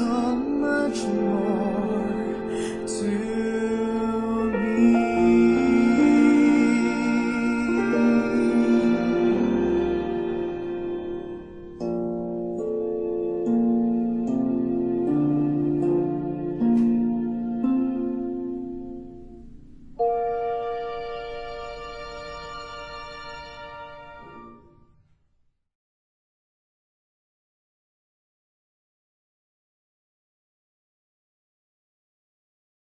怎么触摸？